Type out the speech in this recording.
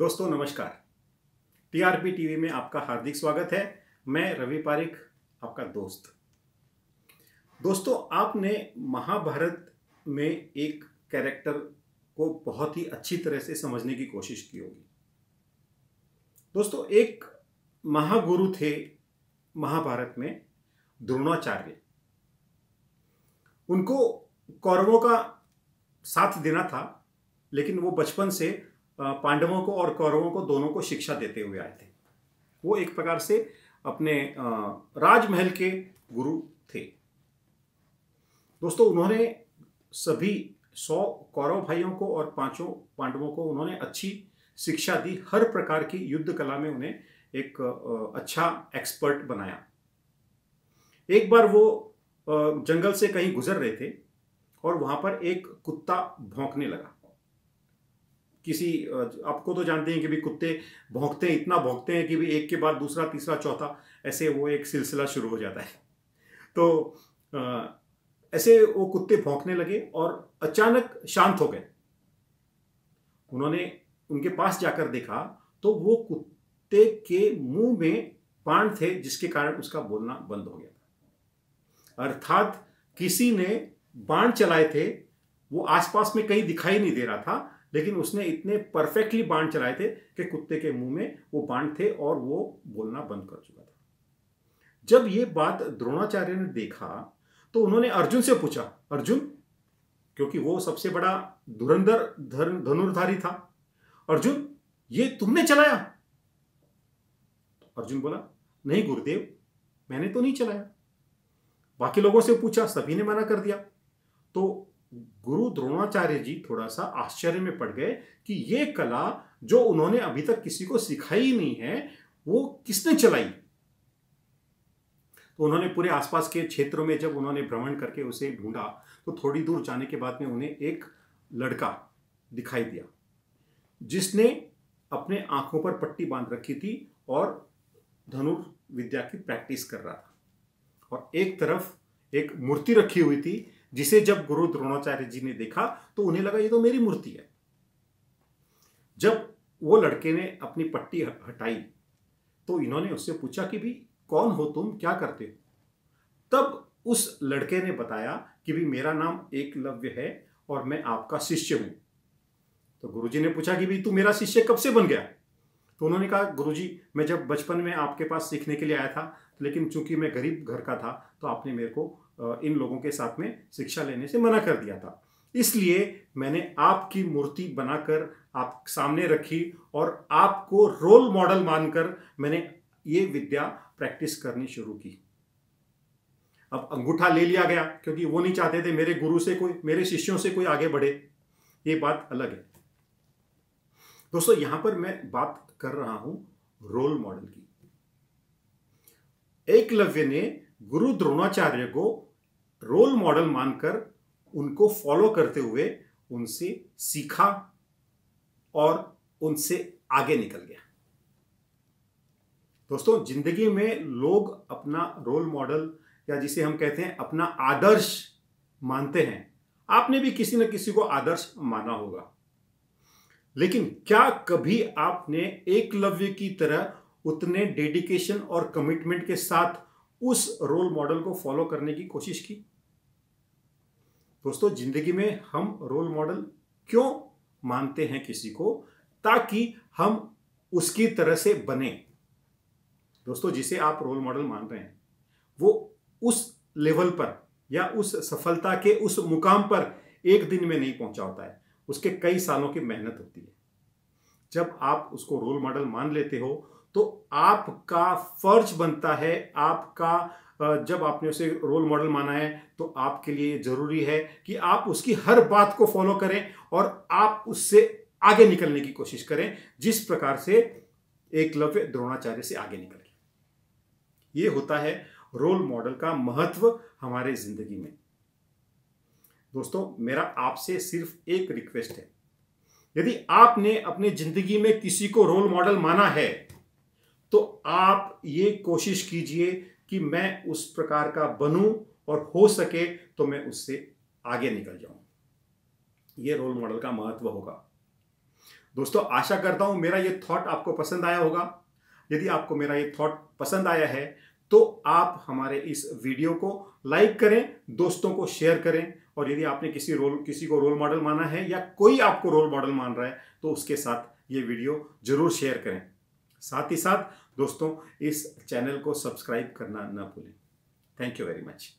दोस्तों, नमस्कार। TRP TV में आपका हार्दिक स्वागत है। मैं रवि पारिक आपका दोस्त। दोस्तों, आपने महाभारत में एक कैरेक्टर को बहुत ही अच्छी तरह से समझने की कोशिश की होगी। दोस्तों, एक महागुरु थे महाभारत में द्रोणाचार्य। उनको कौरवों का साथ देना था, लेकिन वो बचपन से पांडवों को और कौरवों को दोनों को शिक्षा देते हुए आए थे। वो एक प्रकार से अपने राजमहल के गुरु थे। दोस्तों, उन्होंने सभी सौ कौरव भाइयों को और पाँचों पांडवों को उन्होंने अच्छी शिक्षा दी। हर प्रकार की युद्ध कला में उन्हें एक अच्छा एक्सपर्ट बनाया। एक बार वो जंगल से कहीं गुजर रहे थे और वहाँ पर एक कुत्ता भौंकने लगा। किसी आपको तो जानते हैं कि भी कुत्ते भौंकते हैं, इतना भौंकते हैं कि भी एक के बाद दूसरा, तीसरा, चौथा, ऐसे वो एक सिलसिला शुरू हो जाता है। तो ऐसे वो कुत्ते भौंकने लगे और अचानक शांत हो गए। उन्होंने उनके पास जाकर देखा तो वो कुत्ते के मुँह में पान थे, जिसके कारण उसका बोलना बंद हो गया था। अर्थात किसी ने बाण चलाए थे, वो आसपास में कहीं दिखाई नहीं दे रहा था लेकिन उसने इतने परफेक्टली बाण चलाए थे कि कुत्ते के मुँह में वो बाण थे और वो बोलना बंद कर चुका था। जब ये बात द्रोणाचार्य ने देखा तो उन्होंने अर्जुन से पूछा, अर्जुन, क्योंकि वो सबसे बड़ा धुरंधर धनुर्धारी था, अर्जुन, ये तुमने चलाया? अर्जुन बोला, नहीं गुरुदेव, मैंने तो नहीं चलाया। बाकी लोगों से पूछा, सभी ने मना कर दिया? तो गुरु द्रोणाचार्य जी थोड़ा सा आश्चर्य में पड़ गए कि ये कला जो उन्होंने अभी तक किसी को सिखाई नहीं है, वो किसने चलाई? तो उन्होंने पूरे आसपास के क्षेत्रों में जब उन्होंने भ्रमण करके उसे ढूंढा तो थोड़ी दूर जाने के बाद में उन्हें एक लड़का दिखाई दिया, जिसने अपने आँखों पर पट्टी बाँध रखी थी और धनुर्विद्या की प्रैक्टिस कर रहा था। और एक तरफ़ एक मूर्ति रखी हुई थी जिसे जब गुरु द्रोणाचार्य जी ने देखा तो उन्हें लगा, ये तो मेरी मूर्ति है। जब वो लड़के ने अपनी पट्टी हटाई तो इन्होंने उससे पूछा कि, भी, कौन हो तुम? क्या करते हो? तब उस लड़के ने बताया कि, भी, मेरा नाम एकलव्य है और मैं आपका शिष्य हूँ। तो गुरुजी ने पूछा कि, भी, तू मेरा शिष्य कब से बन गया? तो उन्होंने कहा, गुरुजी, मैं जब बचपन में आपके पास सीखने के लिए आया था, लेकिन चूँकि मैं गरीब घर का था तो आपने मेरे को इन लोगों के साथ में शिक्षा लेने से मना कर दिया था। इसलिए मैंने आपकी मूर्ति बनाकर आप सामने रखी और आपको रोल मॉडल मानकर मैंने ये विद्या प्रैक्टिस करनी शुरू की। अब अंगूठा ले लिया गया, क्योंकि वो नहीं चाहते थे मेरे गुरु से कोई, मेरे शिष्यों से कोई आगे बढ़े। ये बात अलग है। दोस्तों, यहाँ पर मैं बात कर रहा हूँ रोल मॉडल की। एकलव्य ने गुरु द्रोणाचार्य को रोल मॉडल मानकर उनको फॉलो करते हुए उनसे सीखा और उनसे आगे निकल गया। दोस्तों, ज़िंदगी में लोग अपना रोल मॉडल या जिसे हम कहते हैं अपना आदर्श मानते हैं। आपने भी किसी न किसी को आदर्श माना होगा। लेकिन क्या कभी आपने एकलव्य की तरह उतने डेडिकेशन और कमिटमेंट के साथ उस रोल मॉडल को फॉलो करने की कोशिश की? दोस्तों, ज़िंदगी में हम रोल मॉडल क्यों मानते हैं किसी को? ताकि हम उसकी तरह से बने। दोस्तों, जिसे आप रोल मॉडल मान रहे हैं, वो उस लेवल पर या उस सफलता के उस मुकाम पर एक दिन में नहीं पहुँचा होता है। उसके कई सालों की मेहनत होती है। जब आप उसको रोल मॉडल मान लेते हो तो आपका फ़र्ज़ बनता है, आपका जब आपने उसे रोल मॉडल माना है तो आपके लिए ज़रूरी है कि आप उसकी हर बात को फॉलो करें और आप उससे आगे निकलने की कोशिश करें, जिस प्रकार से एकलव्य द्रोणाचार्य से आगे निकल ये होता है रोल मॉडल का महत्व हमारे ज़िंदगी में। दोस्तों, मेरा आपसे सिर्फ़ एक रिक्वेस्ट है। यदि आपने अपनी ज़िंदगी में किसी को रोल मॉडल माना है तो आप ये कोशिश कीजिए कि मैं उस प्रकार का बनूं और हो सके तो मैं उससे आगे निकल जाऊँ। ये रोल मॉडल का महत्व होगा। दोस्तों, आशा करता हूँ मेरा ये थॉट आपको पसंद आया होगा। यदि आपको मेरा ये थॉट पसंद आया है तो आप हमारे इस वीडियो को लाइक करें, दोस्तों को शेयर करें और यदि आपने किसी रोल किसी को रोल मॉडल माना है या कोई आपको रोल मॉडल मान रहा है तो उसके साथ ये वीडियो ज़रूर शेयर करें। साथ ही साथ दोस्तों, इस चैनल को सब्सक्राइब करना ना भूलें। Thank you very much